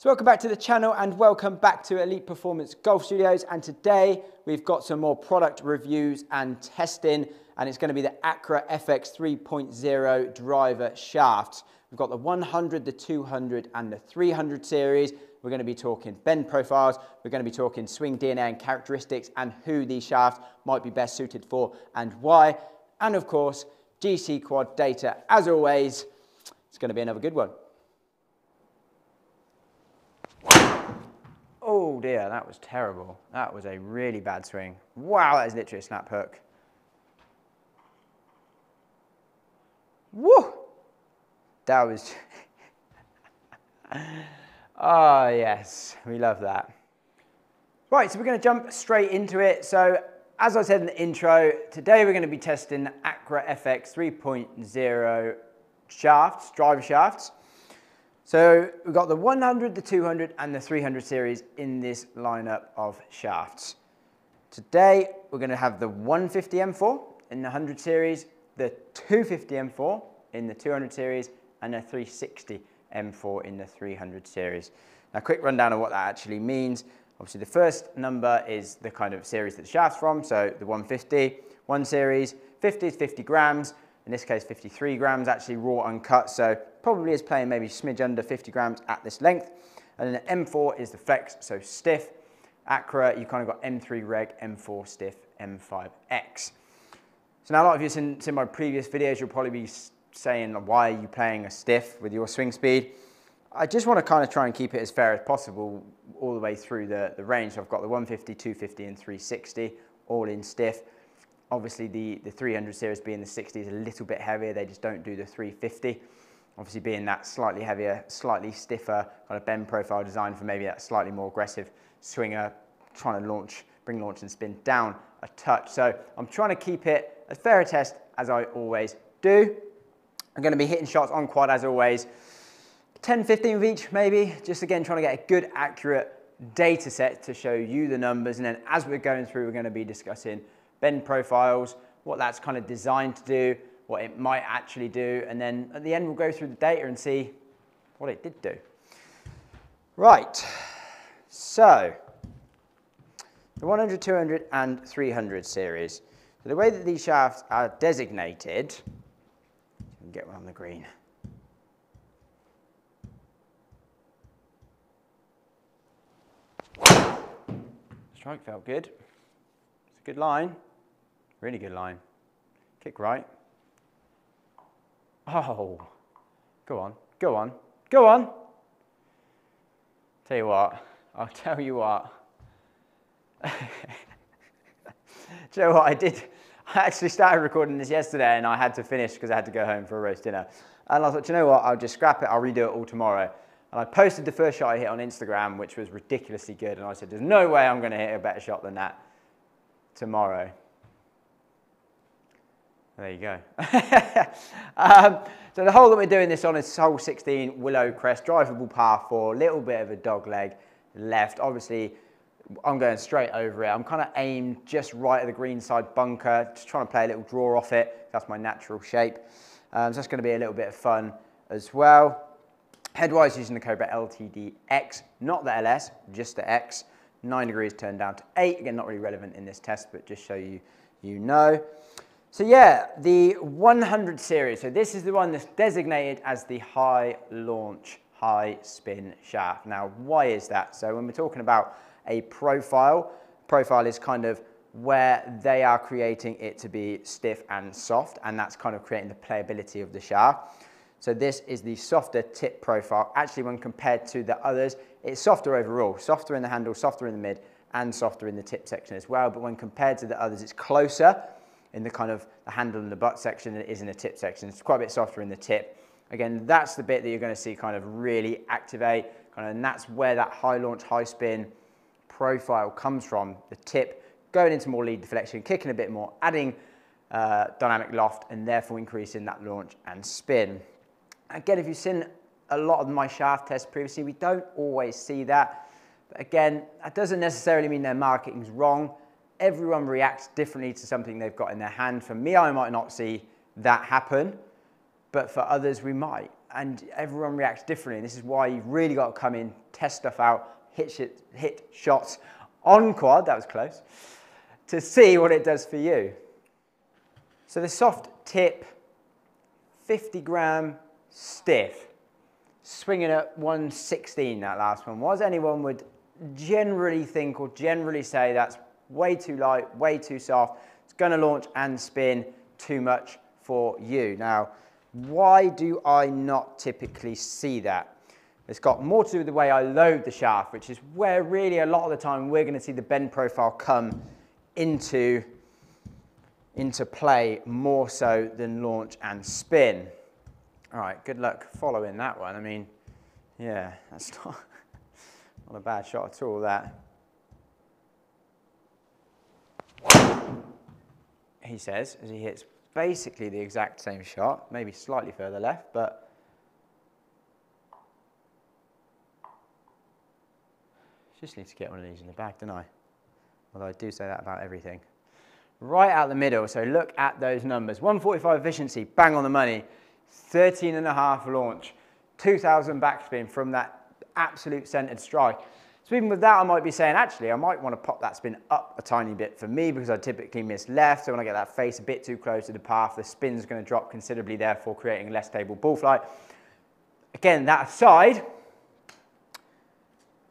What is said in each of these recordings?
So welcome back to the channel and welcome back to Elite Performance Golf Studios. And today we've got some more product reviews and testing and it's going to be the Accra FX 3.0 driver shafts. We've got the 100, the 200 and the 300 series. We're going to be talking bend profiles. We're going to be talking swing DNA and characteristics and who these shafts might be best suited for and why. And of course, GC quad data as always. It's going to be another good one. Oh dear, that was terrible. That was a really bad swing. Wow, that is literally a snap hook. Woo! That was... oh yes, we love that. Right, so we're going to jump straight into it. So as I said in the intro, today we're going to be testing Accra FX 3.0 shafts, driver shafts. So we've got the 100, the 200 and the 300 series in this lineup of shafts. Today we're going to have the 150 M4 in the 100 series, the 250 M4 in the 200 series and the 360 M4 in the 300 series. Now quick rundown of what that actually means. Obviously the first number is the kind of series that the shaft's from, so the 150, one series, 50 is 50 grams, in this case 53 grams actually raw uncut, so probably is playing maybe smidge under 50 grams at this length. And then the M4 is the flex, so stiff. Accra, you kind of got M3 reg, M4 stiff, M5X. So now a lot of you seen, seen my previous videos, you'll probably be saying, why are you playing a stiff with your swing speed? I just want to kind of try and keep it as fair as possible all the way through the, the range. So I've got the 150, 250 and 360 all in stiff. Obviously the, the 300 series being the 60 is a little bit heavier. They just don't do the 350. Obviously being that slightly heavier, slightly stiffer kind of bend profile design for maybe that slightly more aggressive swinger trying to launch, bring launch and spin down a touch. So I'm trying to keep it as fair a test as I always do. I'm going to be hitting shots on quad as always. 10, 15 of each maybe, just again trying to get a good accurate data set to show you the numbers and then as we're going through we're going to be discussing bend profiles, what that's kind of designed to do, what it might actually do, and then at the end we'll go through the data and see what it did do. Right, so the 100, 200 and 300 series. So the way that these shafts are designated, get one on the green. Strike felt good. It's a good line. Really good line. Kick right. Oh, go on, go on, go on. Tell you what, I'll tell you what. Do you know what I did? I actually started recording this yesterday and I had to finish because I had to go home for a roast dinner. And I thought, you know what, I'll just scrap it, I'll redo it all tomorrow. And I posted the first shot I hit on Instagram, which was ridiculously good. And I said, there's no way I'm going to hit a better shot than that tomorrow. There you go. um, so the hole that we're doing this on is hole 16, Willow Crest, drivable par four, little bit of a dog leg left. Obviously, I'm going straight over it. I'm kind of aimed just right at the green side bunker, just trying to play a little draw off it. That's my natural shape. Um, so that's going to be a little bit of fun as well. Headwise using the Cobra LTD-X, not the LS, just the X. Nine degrees turned down to eight. Again, not really relevant in this test, but just show you, you know. So yeah, the 100 series. So this is the one that's designated as the high launch, high spin shaft. Now, why is that? So when we're talking about a profile, profile is kind of where they are creating it to be stiff and soft, and that's kind of creating the playability of the shaft. So this is the softer tip profile. Actually, when compared to the others, it's softer overall, softer in the handle, softer in the mid, and softer in the tip section as well. But when compared to the others, it's closer in the kind of the handle and the butt section than it is in the tip section. It's quite a bit softer in the tip. Again, that's the bit that you're going to see kind of really activate, kind of, and that's where that high launch, high spin profile comes from. The tip going into more lead deflection, kicking a bit more, adding uh, dynamic loft, and therefore increasing that launch and spin. Again, if you've seen a lot of my shaft tests previously, we don't always see that. But again, that doesn't necessarily mean their marketing's wrong everyone reacts differently to something they've got in their hand. For me, I might not see that happen, but for others, we might. and everyone reacts differently. This is why you've really got to come in, test stuff out, hit, shit, hit shots on quad, that was close, to see what it does for you. So the soft tip, 50 gram stiff, swinging at 116 that last one was. Anyone would generally think or generally say that's way too light, way too soft. It's going to launch and spin too much for you. Now, why do I not typically see that? It's got more to do with the way I load the shaft, which is where really a lot of the time we're going to see the bend profile come into, into play more so than launch and spin. All right, good luck following that one. I mean, yeah, that's not, not a bad shot at all, that. He says, as he hits basically the exact same shot, maybe slightly further left, but Just need to get one of these in the bag, don't I? Although I do say that about everything. Right out the middle, so look at those numbers. 145 efficiency, bang on the money. 13 and a half launch. 2,000 backspin from that absolute centered strike. So even with that, I might be saying, actually, I might want to pop that spin up a tiny bit for me because I typically miss left. So when I get that face a bit too close to the path, the spin's going to drop considerably, therefore creating less stable ball flight. Again, that aside,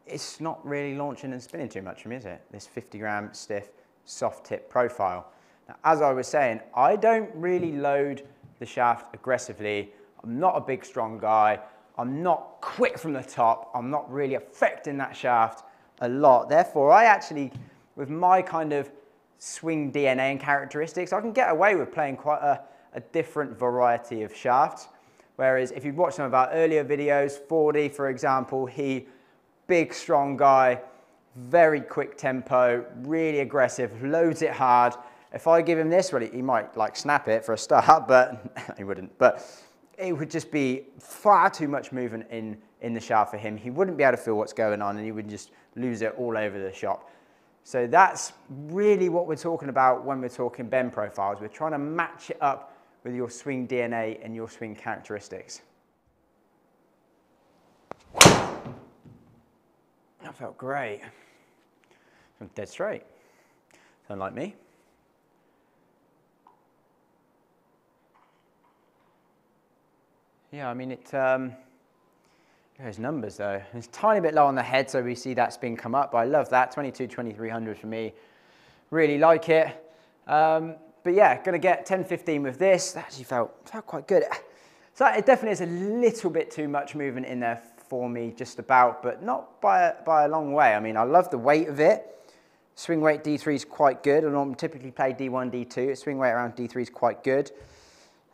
it's not really launching and spinning too much for me, is it? This 50 gram stiff soft tip profile. Now, as I was saying, I don't really load the shaft aggressively. I'm not a big, strong guy. I'm not quick from the top. I'm not really affecting that shaft a lot. Therefore, I actually, with my kind of swing DNA and characteristics, I can get away with playing quite a, a different variety of shafts. Whereas if you've watched some of our earlier videos, 4D, for example, he big, strong guy, very quick tempo, really aggressive, loads it hard. If I give him this, well, he might like snap it for a start, but he wouldn't. But it would just be far too much movement in, in the shaft for him. He wouldn't be able to feel what's going on and he would just lose it all over the shop. So that's really what we're talking about when we're talking bend profiles. We're trying to match it up with your swing DNA and your swing characteristics. That felt great. I'm dead straight. Sound like me? Yeah, I mean, it um, those numbers though. It's a tiny bit low on the head, so we see that spin come up, but I love that. 22, 2300 for me. Really like it. Um, but yeah, gonna get 10, 15 with this. That actually felt, felt quite good. So it definitely is a little bit too much movement in there for me just about, but not by a, by a long way. I mean, I love the weight of it. Swing weight D3 is quite good. I don't typically play D1, D2. Swing weight around D3 is quite good.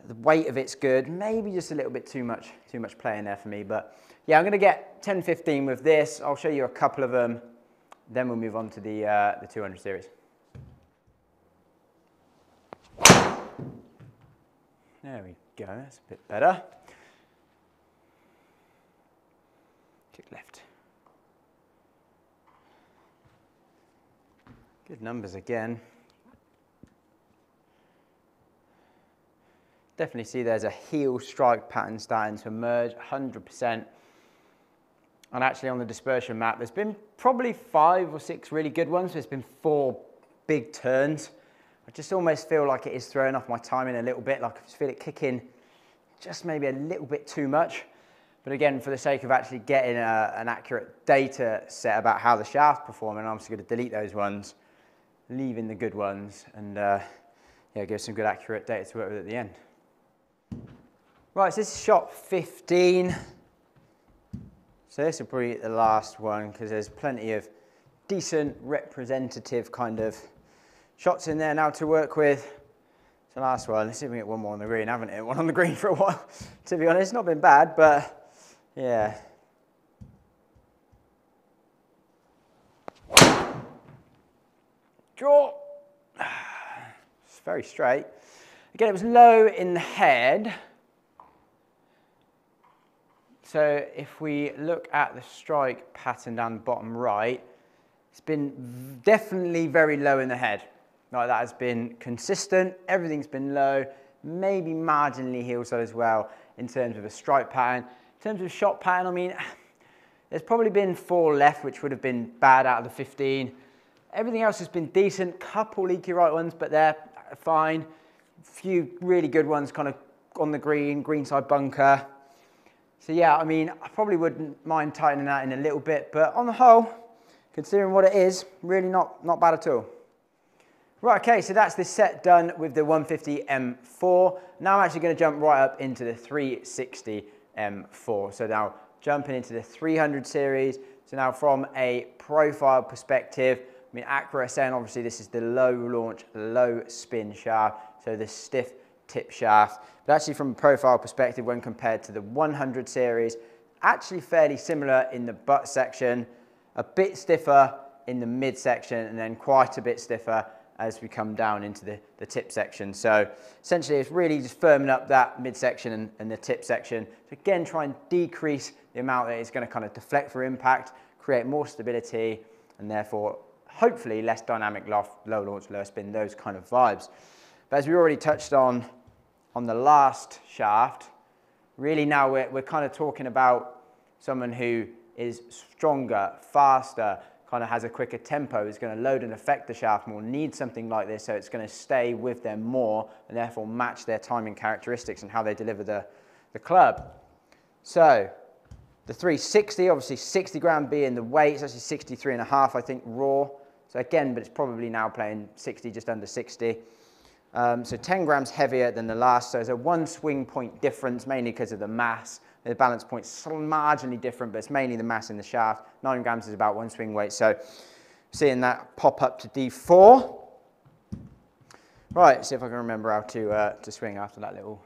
The weight of it's good. Maybe just a little bit too much, too much play in there for me. But yeah, I'm going to get 10, 15 with this. I'll show you a couple of them. Then we'll move on to the, uh, the 200 series. There we go. That's a bit better. Kick left. Good numbers again. Definitely see there's a heel strike pattern starting to emerge, 100%. And actually on the dispersion map, there's been probably five or six really good ones. There's been four big turns. I just almost feel like it is throwing off my timing a little bit, like I just feel it kicking just maybe a little bit too much. But again, for the sake of actually getting a, an accurate data set about how the shaft's performing, I'm just going to delete those ones, leaving the good ones, and uh, yeah, give some good accurate data to work with at the end. Right, so this is shot 15. So this will be the last one because there's plenty of decent representative kind of shots in there now to work with. It's the last one. Let's see if we get one more on the green. Haven't hit one on the green for a while, to be honest. It's not been bad, but yeah. Draw. It's very straight. Again, it was low in the head. So if we look at the strike pattern down the bottom right, it's been definitely very low in the head. Like that has been consistent, everything's been low, maybe marginally heel side as well. in terms of a strike pattern. In terms of shot pattern, I mean, there's probably been four left, which would have been bad out of the 15. Everything else has been decent. Couple leaky right ones, but they're fine. Few really good ones kind of on the green, green side bunker. So yeah, I mean, I probably wouldn't mind tightening that in a little bit, but on the whole, considering what it is, really not, not bad at all. Right, okay, so that's the set done with the 150 M4. Now I'm actually gonna jump right up into the 360 M4. So now jumping into the 300 series. So now from a profile perspective, I mean, Accra saying obviously this is the low launch, low spin shaft, so the stiff tip shaft. But actually from a profile perspective, when compared to the 100 series, actually fairly similar in the butt section, a bit stiffer in the mid section, and then quite a bit stiffer as we come down into the, the tip section. So essentially it's really just firming up that midsection and, and the tip section. So again, try and decrease the amount that it's going to kind of deflect for impact, create more stability, and therefore hopefully less dynamic loft, low launch, low spin, those kind of vibes. But as we already touched on on the last shaft, really now we're, we're kind of talking about someone who is stronger, faster, kind of has a quicker tempo, is going to load and affect the shaft more, needs something like this so it's going to stay with them more and therefore match their timing characteristics and how they deliver the, the club. So the 360, obviously 60 gram being the weight, it's actually 63 and a half, I think, raw. So again, but it's probably now playing 60, just under 60. Um, so 10 grams heavier than the last. So there's a one swing point difference, mainly because of the mass. The balance point's marginally different, but it's mainly the mass in the shaft. 9 grams is about one swing weight. So seeing that pop up to D4. Right, see if I can remember how to, uh, to swing after that little,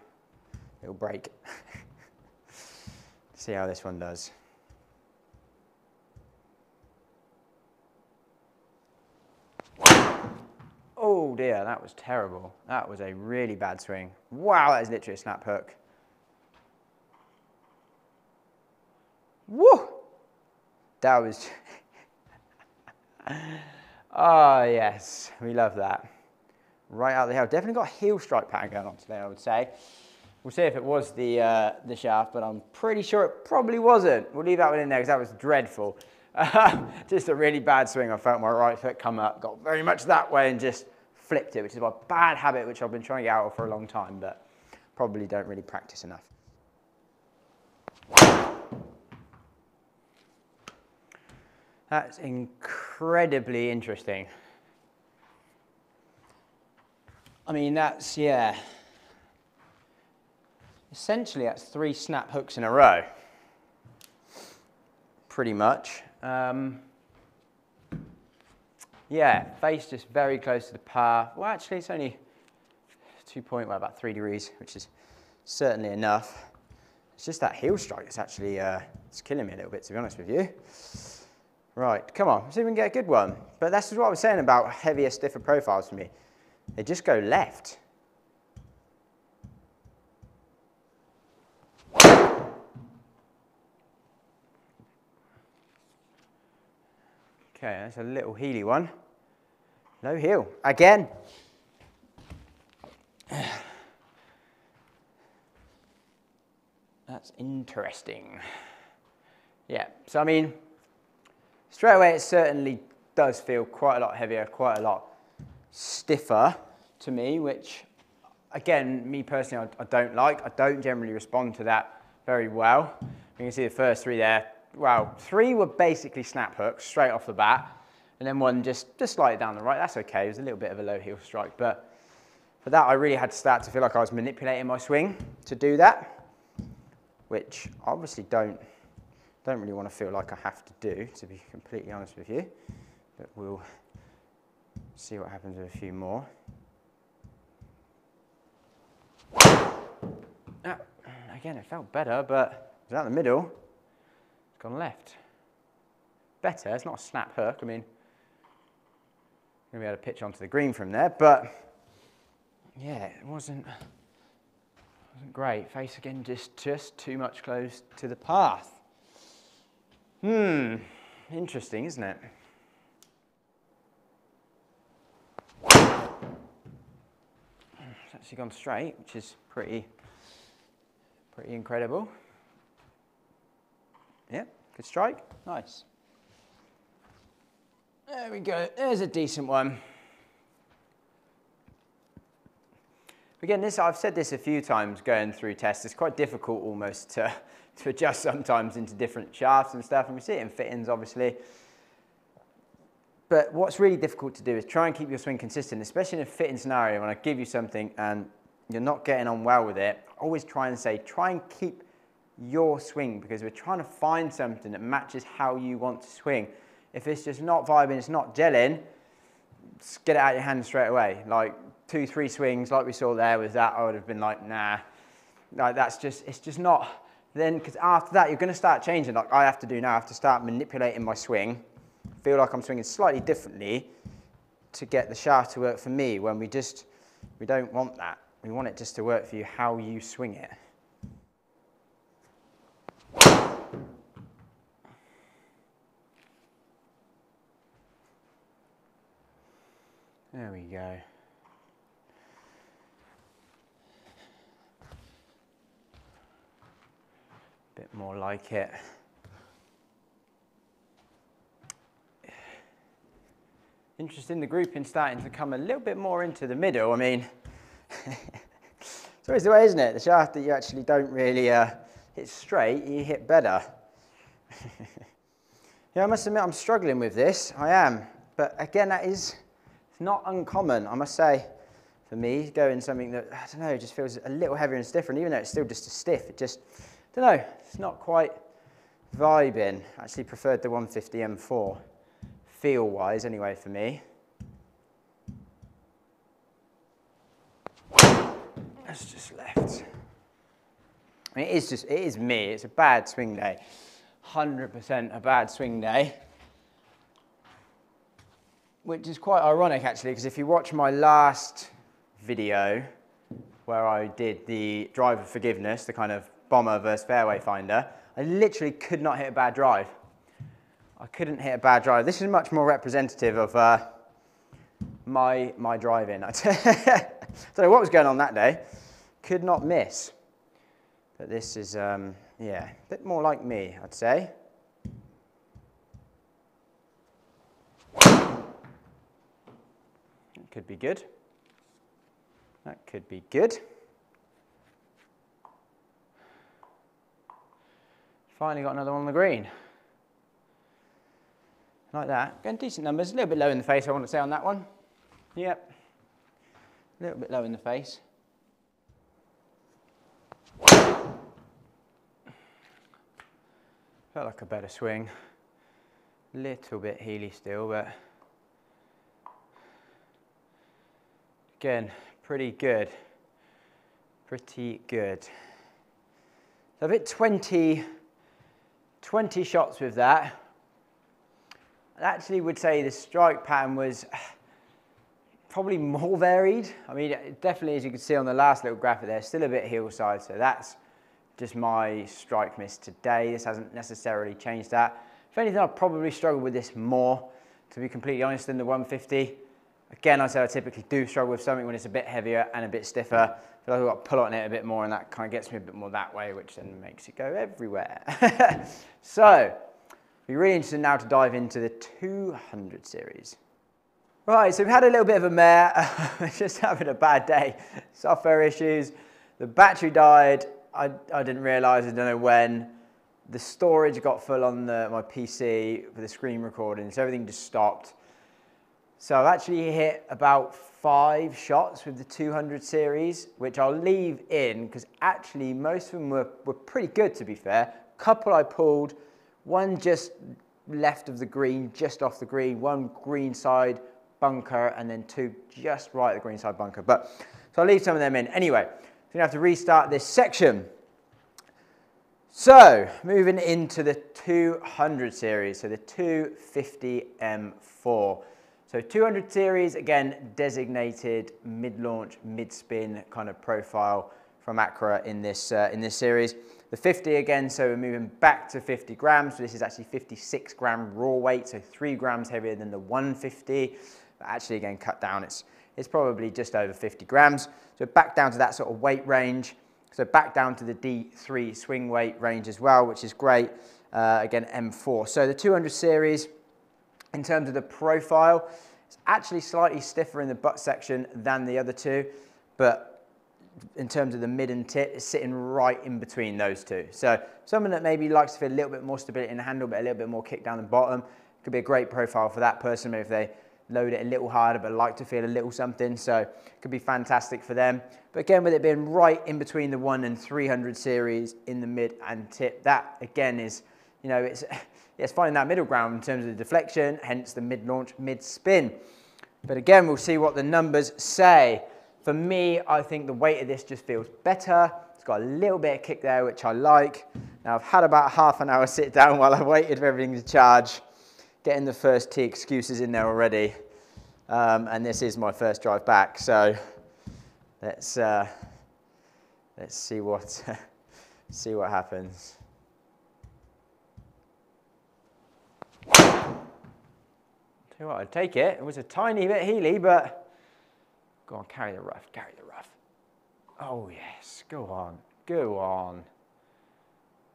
little break. see how this one does. Oh dear, that was terrible. That was a really bad swing. Wow, that is literally a snap hook. Woo! That was. oh, yes, we love that. Right out the heel. Definitely got a heel strike pattern going on today, I would say. We'll see if it was the, uh, the shaft, but I'm pretty sure it probably wasn't. We'll leave that one in there because that was dreadful. just a really bad swing. I felt my right foot come up, got very much that way and just flipped it, which is my bad habit which I've been trying to get out of for a long time, but probably don't really practice enough. That's incredibly interesting. I mean, that's, yeah. Essentially, that's three snap hooks in a row. Pretty much. Um, yeah, face just very close to the par. Well, actually, it's only two point, well, about three degrees, which is certainly enough. It's just that heel strike that's actually, uh, it's killing me a little bit, to be honest with you. Right, come on, see if we can get a good one. But that's what I was saying about heavier, stiffer profiles for me. They just go left. Okay, that's a little heely one. No heel. Again. That's interesting. Yeah, so I mean, straight away it certainly does feel quite a lot heavier, quite a lot stiffer to me, which again, me personally, I, I don't like. I don't generally respond to that very well. You can see the first three there, well, three were basically snap hooks straight off the bat, and then one just, just slightly down the right. That's okay. It was a little bit of a low heel strike, but for that, I really had to start to feel like I was manipulating my swing to do that, which obviously don't, don't really want to feel like I have to do, to be completely honest with you. But we'll see what happens with a few more. Ah, again, it felt better, but was out the middle. It's gone left. Better, it's not a snap hook. I mean, I'm going to be able to pitch onto the green from there, but yeah, it wasn't, wasn't great. Face again, just, just too much close to the path. Hmm, interesting, isn't it? It's actually gone straight, which is pretty, Pretty incredible. Yeah, good strike. Nice. There we go. There's a decent one. Again, this I've said this a few times going through tests. It's quite difficult almost to, to adjust sometimes into different shafts and stuff. And we see it in fittings, obviously. But what's really difficult to do is try and keep your swing consistent, especially in a fitting scenario. When I give you something and you're not getting on well with it, always try and say, try and keep your swing because we're trying to find something that matches how you want to swing. If it's just not vibing, it's not gelling, get it out of your hand straight away. Like two, three swings like we saw there with that, I would have been like, nah. Like that's just, it's just not. Then, because after that, you're going to start changing like I have to do now. I have to start manipulating my swing. Feel like I'm swinging slightly differently to get the shaft to work for me when we just, we don't want that. We want it just to work for you how you swing it. There we go. Bit more like it. Interesting, the grouping starting to come a little bit more into the middle. I mean, it's always the way, isn't it? The shaft that you actually don't really uh, hit straight, you hit better. yeah, I must admit I'm struggling with this. I am. But again, that is it's not uncommon, I must say, for me, going something that, I don't know, just feels a little heavier and stiffer, and even though it's still just a stiff, it just, I don't know, it's not quite vibing. I actually preferred the 150 M4, feel-wise anyway for me. That's just left. I mean, it is just, it is me, it's a bad swing day. 100% a bad swing day which is quite ironic actually, because if you watch my last video where I did the driver forgiveness, the kind of bomber versus fairway finder, I literally could not hit a bad drive. I couldn't hit a bad drive. This is much more representative of uh, my, my driving. I don't know what was going on that day. Could not miss. But this is, um, yeah, a bit more like me, I'd say. Could be good. That could be good. Finally got another one on the green. Like that. Getting decent numbers. A little bit low in the face, I want to say on that one. Yep. A little bit low in the face. Felt like a better swing. Little bit heely still, but Again, pretty good. Pretty good. So I've hit 20, 20 shots with that. I actually would say the strike pattern was uh, probably more varied. I mean, definitely, as you can see on the last little graphic there, still a bit hillside. So that's just my strike miss today. This hasn't necessarily changed that. If anything, I'll probably struggle with this more, to be completely honest, than the 150. Again, I said I typically do struggle with something when it's a bit heavier and a bit stiffer. I feel like I've got to pull on it a bit more and that kind of gets me a bit more that way, which then makes it go everywhere. so, we're really interested now to dive into the 200 series. Right, so we've had a little bit of a mare, just having a bad day. Software issues, the battery died, I, I didn't realize, I don't know when. The storage got full on the, my PC for the screen recording, so everything just stopped. So I've actually hit about five shots with the 200 series, which I'll leave in because actually most of them were, were pretty good to be fair. Couple I pulled, one just left of the green, just off the green, one green side bunker, and then two just right at the green side bunker. But so I'll leave some of them in. Anyway, I'm gonna have to restart this section. So moving into the 200 series, so the 250 M4. So 200 series, again, designated mid-launch, mid-spin kind of profile from Accra in this, uh, in this series. The 50 again, so we're moving back to 50 grams. So this is actually 56 gram raw weight, so three grams heavier than the 150. But actually, again, cut down, it's, it's probably just over 50 grams. So back down to that sort of weight range. So back down to the D3 swing weight range as well, which is great. Uh, again, M4. So the 200 series, in terms of the profile, it's actually slightly stiffer in the butt section than the other two, but in terms of the mid and tip, it's sitting right in between those two. So someone that maybe likes to feel a little bit more stability in the handle, but a little bit more kick down the bottom, could be a great profile for that person. Maybe if they load it a little harder, but like to feel a little something. So it could be fantastic for them. But again, with it being right in between the one and 300 series in the mid and tip, that again is, you know, it's, it's finding that middle ground in terms of the deflection, hence the mid launch, mid spin. But again, we'll see what the numbers say. For me, I think the weight of this just feels better. It's got a little bit of kick there, which I like. Now I've had about half an hour sit down while I waited for everything to charge getting the first T excuses in there already. Um, and this is my first drive back. So let's, uh, let's see what, see what happens. You what, I'd take it. It was a tiny bit heely, but go on, carry the rough, carry the rough. Oh yes, go on, go on.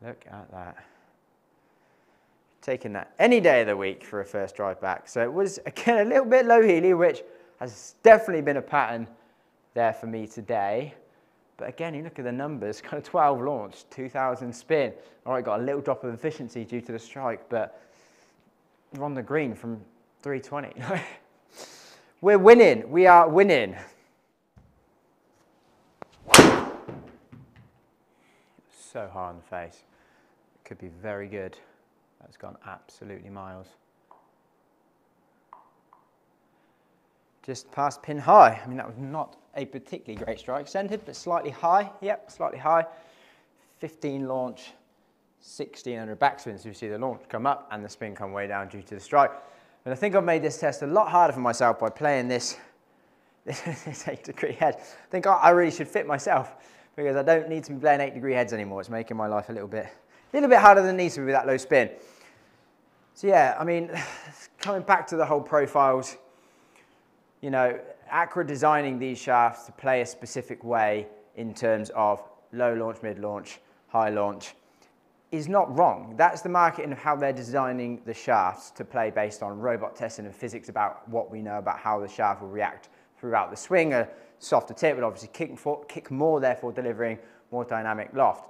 Look at that taking that any day of the week for a first drive back. So it was, again, a little bit low heely, which has definitely been a pattern there for me today. But again, you look at the numbers, kind of 12 launch, 2,000 spin. All right, got a little drop of efficiency due to the strike, but on the green from 320. we're winning. We are winning. So hard on the face. Could be very good. That's gone absolutely miles. Just past pin high. I mean, that was not a particularly great strike. Centered, but slightly high. Yep, slightly high. 15 launch, 1600 backspin. So you see the launch come up and the spin come way down due to the strike. And I think I've made this test a lot harder for myself by playing this, this, eight degree head. I think I really should fit myself because I don't need to be playing eight degree heads anymore. It's making my life a little bit, a little bit harder than it needs to be with that low spin. So yeah, I mean, coming back to the whole profiles, you know, Accra designing these shafts to play a specific way in terms of low launch, mid launch, high launch is not wrong. That's the marketing of how they're designing the shafts to play based on robot testing and physics about what we know about how the shaft will react throughout the swing. A softer tip would obviously kick, for, kick more, therefore delivering more dynamic loft.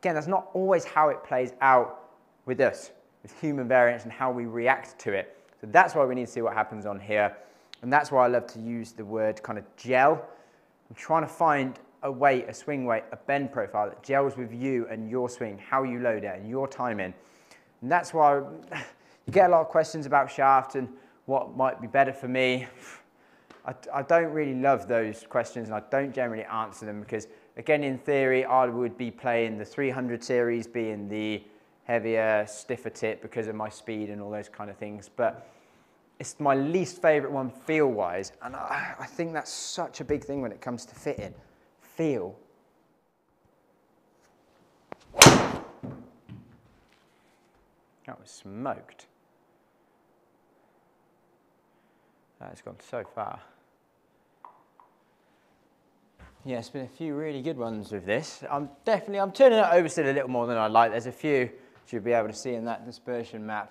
Again, that's not always how it plays out with us with human variance and how we react to it. So that's why we need to see what happens on here. And that's why I love to use the word kind of gel. I'm trying to find a weight, a swing weight, a bend profile that gels with you and your swing, how you load it and your timing. And that's why you get a lot of questions about shaft and what might be better for me. I, I don't really love those questions and I don't generally answer them because again, in theory, I would be playing the 300 series being the heavier, stiffer tip because of my speed and all those kind of things. But it's my least favorite one feel-wise. And I, I think that's such a big thing when it comes to fitting. Feel. That was smoked. That has gone so far. Yeah, it's been a few really good ones with this. I'm definitely, I'm turning it over still a little more than I'd like. There's a few you'll be able to see in that dispersion map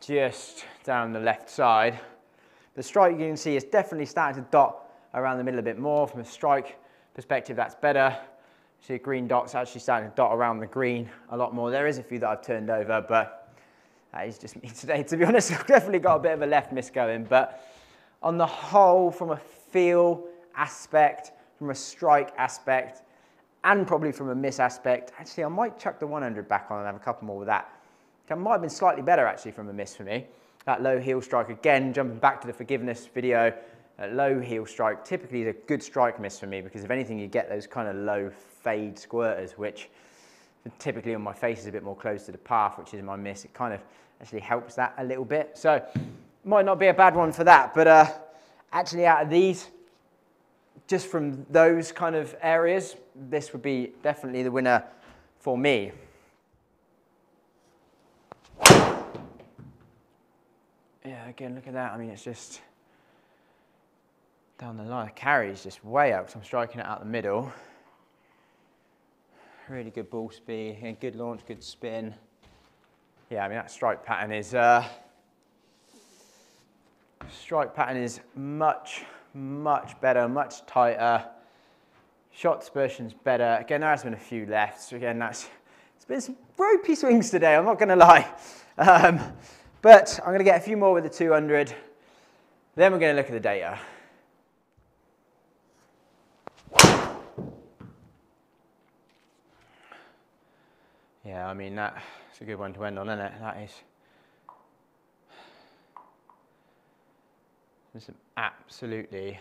just down the left side. The strike you can see is definitely starting to dot around the middle a bit more. From a strike perspective, that's better. See green dots actually starting to dot around the green a lot more. There is a few that I've turned over, but that is just me today. To be honest, I've definitely got a bit of a left miss going, but on the whole, from a feel aspect, from a strike aspect, and probably from a miss aspect, actually I might chuck the 100 back on and have a couple more with that. That might have been slightly better actually from a miss for me. That low heel strike, again, jumping back to the forgiveness video, a low heel strike typically is a good strike miss for me because if anything you get those kind of low fade squirters, which typically on my face is a bit more close to the path, which is my miss. It kind of actually helps that a little bit. So might not be a bad one for that, but uh, actually out of these, just from those kind of areas, this would be definitely the winner for me. Yeah, again, look at that. I mean, it's just down the line. The carry is just way out because I'm striking it out the middle. really good ball speed, good launch, good spin. Yeah, I mean that strike pattern is, uh, strike pattern is much, much better, much tighter. Shot dispersion's better. Again, there has been a few left. So again, that's, it's been some ropey swings today, I'm not gonna lie. Um, but I'm gonna get a few more with the 200. Then we're gonna look at the data. Yeah, I mean, that's a good one to end on, isn't it? That is. There's some absolutely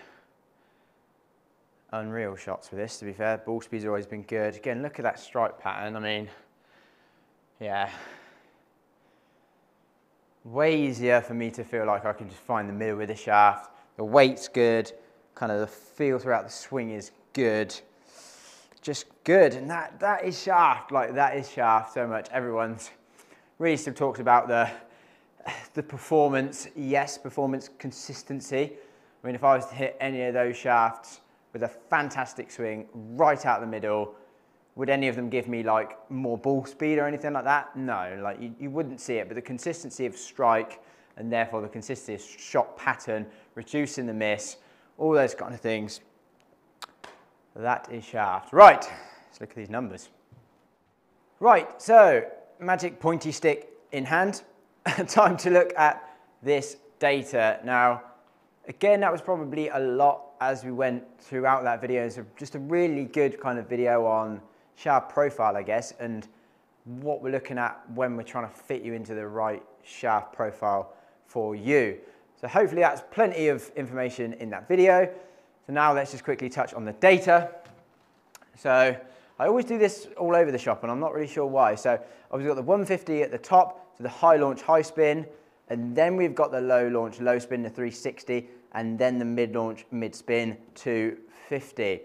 unreal shots for this, to be fair. Ball speed's always been good. Again, look at that strike pattern. I mean, yeah. Way easier for me to feel like I can just find the middle with the shaft. The weight's good. Kind of the feel throughout the swing is good. Just good. And that, that is shaft. Like, that is shaft so much. Everyone's really still about the, the performance. Yes, performance consistency. I mean, if I was to hit any of those shafts with a fantastic swing right out the middle, would any of them give me like more ball speed or anything like that? No, like you, you wouldn't see it, but the consistency of strike and therefore the consistency of shot pattern, reducing the miss, all those kind of things, that is shaft. Right, let's look at these numbers. Right, so magic pointy stick in hand. Time to look at this data. Now, again, that was probably a lot as we went throughout that video. It's just a really good kind of video on shaft profile, I guess, and what we're looking at when we're trying to fit you into the right shaft profile for you. So hopefully that's plenty of information in that video. So now let's just quickly touch on the data. So I always do this all over the shop and I'm not really sure why. So I've got the 150 at the top, so the high launch, high spin, and then we've got the low launch, low spin, the 360, and then the mid launch, mid spin, 250.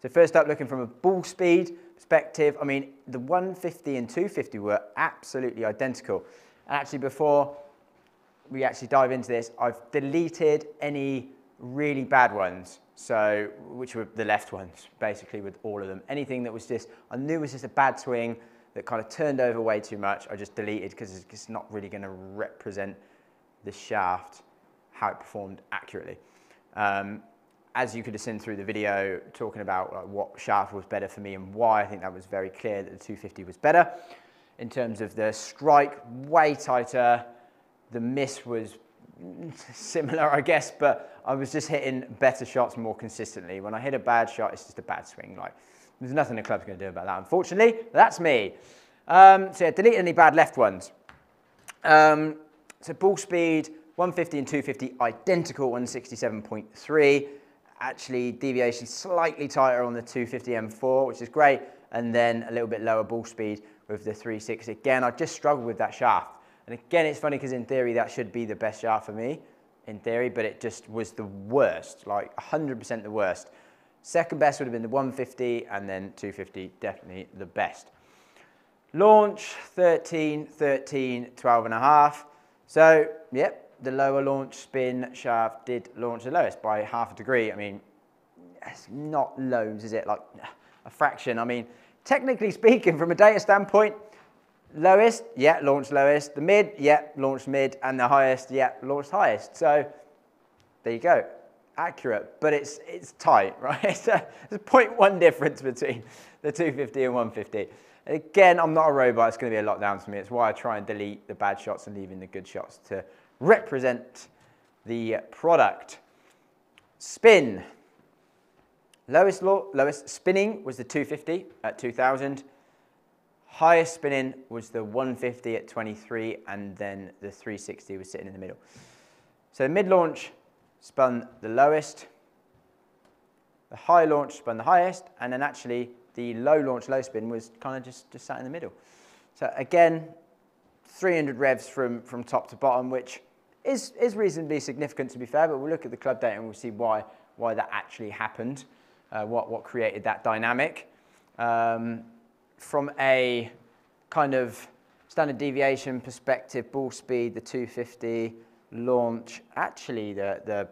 So first up, looking from a ball speed perspective, I mean, the 150 and 250 were absolutely identical. And actually before we actually dive into this, I've deleted any really bad ones. So, which were the left ones, basically with all of them. Anything that was just, I knew was just a bad swing that kind of turned over way too much, I just deleted because it's not really going to represent the shaft, how it performed accurately. Um, as you could have seen through the video, talking about like, what shaft was better for me and why, I think that was very clear that the 250 was better. In terms of the strike, way tighter. The miss was similar, I guess, but I was just hitting better shots more consistently. When I hit a bad shot, it's just a bad swing. Like, there's nothing the club's going to do about that, unfortunately. That's me. Um, so yeah, delete any bad left ones. Um, so ball speed, 150 and 250, identical 167.3. Actually, deviation slightly tighter on the 250 M4, which is great. And then a little bit lower ball speed with the 360. Again, I just struggled with that shaft. And again, it's funny because in theory, that should be the best shaft for me, in theory, but it just was the worst, like 100% the worst. Second best would have been the 150, and then 250, definitely the best. Launch, 13, 13, 12 and a half. So, yep, the lower launch spin shaft did launch the lowest by half a degree. I mean, it's not loads, is it? Like a fraction. I mean, technically speaking, from a data standpoint, Lowest, yeah, launch lowest. The mid, yeah, launch mid. And the highest, yeah, launched highest. So there you go. Accurate, but it's, it's tight, right? It's a, there's a 0.1 difference between the 250 and 150. again, I'm not a robot. It's going to be a lot down to me. It's why I try and delete the bad shots and leave in the good shots to represent the product. Spin. Lowest, lowest spinning was the 250 at 2000. Highest spinning was the 150 at 23 and then the 360 was sitting in the middle. So mid-launch spun the lowest, the high launch spun the highest, and then actually the low launch, low spin was kind of just, just sat in the middle. So again, 300 revs from, from top to bottom, which is, is reasonably significant to be fair, but we'll look at the club data and we'll see why, why that actually happened, uh, what, what created that dynamic. Um, from a kind of standard deviation perspective, ball speed, the 250, launch, actually the, the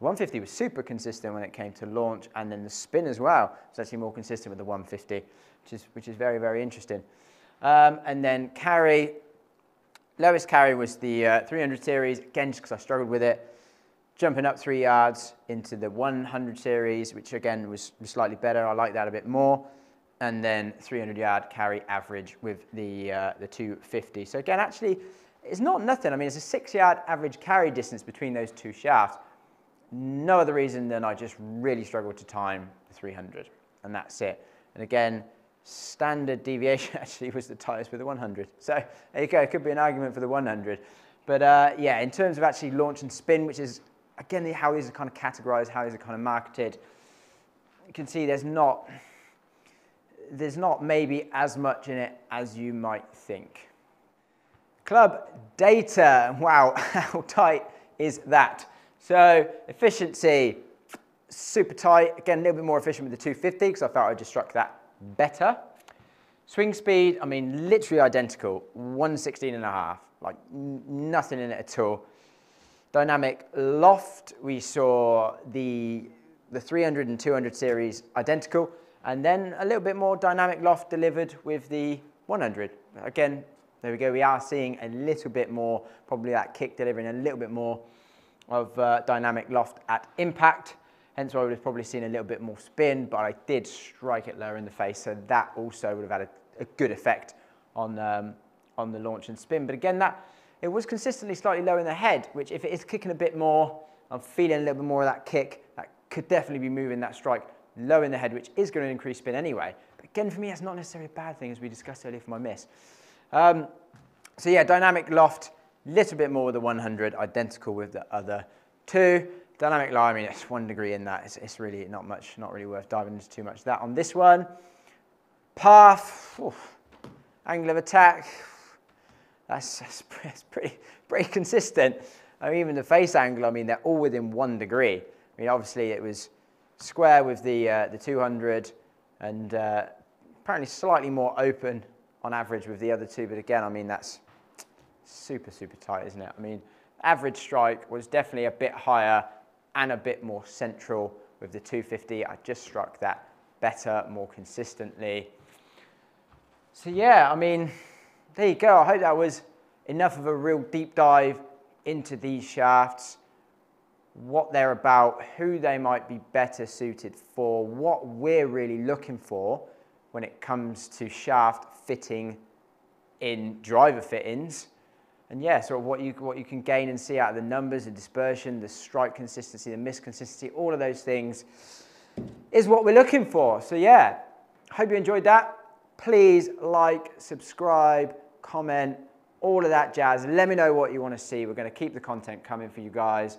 150 was super consistent when it came to launch and then the spin as well was actually more consistent with the 150. which is, which is very, very interesting. Um, and then carry, lowest carry was the uh, 300 series, again, just because I struggled with it. Jumping up three yards into the 100 series, which again was, was slightly better. I like that a bit more. And then 300 yard carry average with the, uh, the 250. So again, actually, it's not nothing. I mean, it's a six yard average carry distance between those two shafts. No other reason than I just really struggled to time the 300 and that's it. And again, standard deviation actually was the tightest with the 100. So there you go, it could be an argument for the 100. But uh, yeah, in terms of actually launch and spin, which is again how these are kind of categorized, how these are kind of marketed, you can see there's not, there's not maybe as much in it as you might think. Club data, wow, how tight is that? So efficiency, super tight. Again, a little bit more efficient with the 250 because I felt I just struck that better. Swing speed, I mean, literally identical, 116 and a half, like nothing in it at all. Dynamic loft, we saw the, the 300 and 200 series identical, and then a little bit more dynamic loft delivered with the 100. Again, there we go, we are seeing a little bit more, probably that kick delivering a little bit more of uh, dynamic loft at impact. Hence why I would have probably seen a little bit more spin, but I did strike it lower in the face. So that also would have had a, a good effect on, um, on the launch and spin. But again, that it was consistently slightly low in the head, which if it is kicking a bit more, I'm feeling a little bit more of that kick, that could definitely be moving that strike low in the head, which is going to increase spin anyway. But again, for me, that's not necessarily a bad thing, as we discussed earlier for my miss. Um, so yeah, dynamic loft, little bit more with the 100, identical with the other two. Dynamic lie, I mean, it's one degree in that. It's, it's really not much, not really worth diving into too much that. On this one, path, oof, angle of attack, that's, that's, that's, pretty, pretty consistent. I mean, even the face angle, I mean, they're all within one degree. I mean, obviously it was square with the, uh, the 200 and uh, apparently slightly more open on average with the other two. But again, I mean, that's super, super tight, isn't it? I mean, average strike was definitely a bit higher and a bit more central with the 250. I just struck that better, more consistently. So yeah, I mean, there you go. I hope that was enough of a real deep dive into these shafts, what they're about, who they might be better suited for, what we're really looking for when it comes to shaft fitting in driver fittings. And yeah, sort of what you, what you can gain and see out of the numbers, the dispersion, the strike consistency, the miss consistency, all of those things is what we're looking for. So yeah, hope you enjoyed that. Please like, subscribe, comment, all of that jazz. Let me know what you want to see. We're going to keep the content coming for you guys.